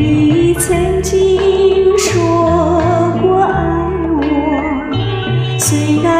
你曾经说过爱我虽然